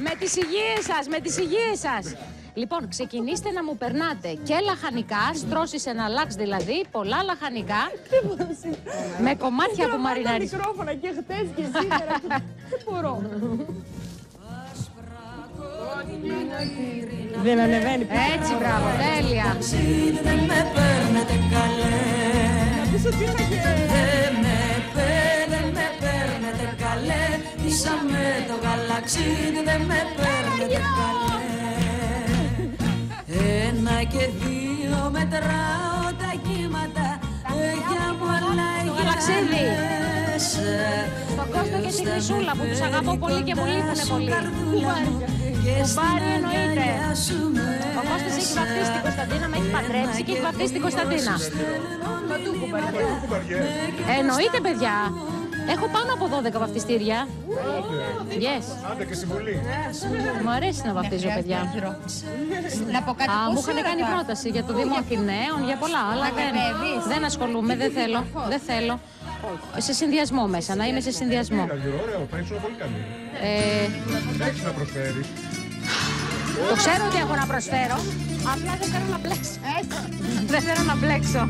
Με τις υγείες σας, με τις υγείες σας. Λοιπόν, ξεκινήστε να μου περνάτε και λαχανικά, στρώσεις ένα λάξ δηλαδή, πολλά λαχανικά, με κομμάτια από μαρινάρι. μικρόφωνα και χτες και σήμερα. Δεν μπορώ. Δεν ανεβαίνει. Έτσι, μπράβο, τέλεια. Δεν με παίρνετε καλέ Να πεις ότι είχα και... το γαλαξίδι δεν με παίρνετε καλέ Ένα και δύο μετράω τα κύματα Για πολλά Το γαλαξίδι. γυαλιές Τον Κώστα και τη Χρυσούλα που τους αγαπώ πολύ και μου λείπουνε πολύ. Κουμπάρι εννοείται. Ο Κώστας έχει βαφτίσει την Κωνσταντίνα, με έχει παντρέψει και έχει βαφτίσει την Κωνσταντίνα. Εννοείται, παιδιά. Έχω πάνω από 12 βαφτιστήρια. Yes. Άντε και συμβουλή. Μου αρέσει να βαφτίζω, παιδιά. Να πω κάτι Α, μου πόση είχαν κάνει ώρα; πρόταση για το Δήμο Αθηναίων, για πολλά, αλλά δεν, παιδεύεις; δεν ασχολούμαι, δεν θέλω. Δεν θέλω. Σε συνδυασμό μέσα, να είμαι σε συνδυασμό. Ραδιό, ωραίο, θα ήσουν πολύ καλή. Ε, Έχεις να προσφέρεις. το ξέρω ότι έχω να προσφέρω, απλά δεν θέλω να μπλέξω. Δεν θέλω να μπλέξω.